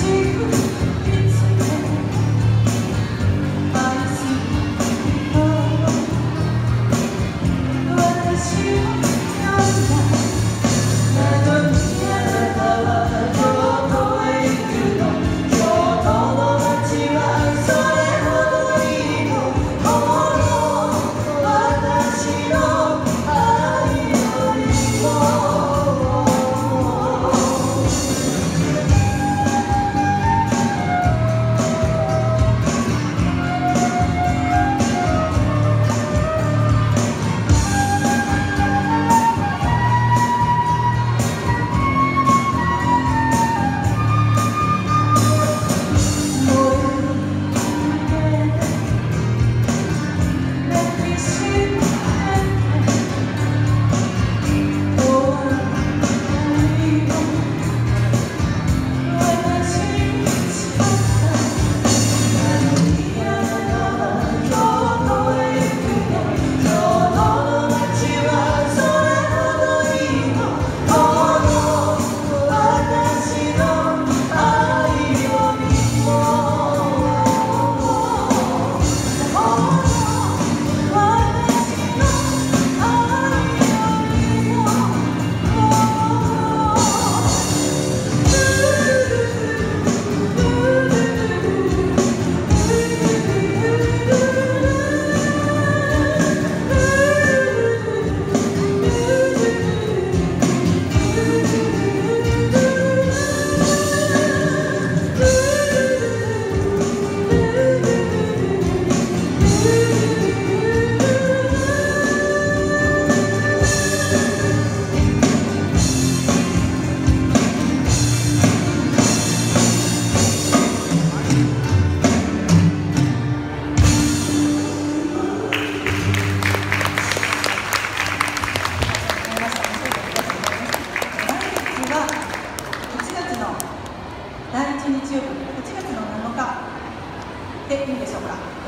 see. っていいんでしょうか。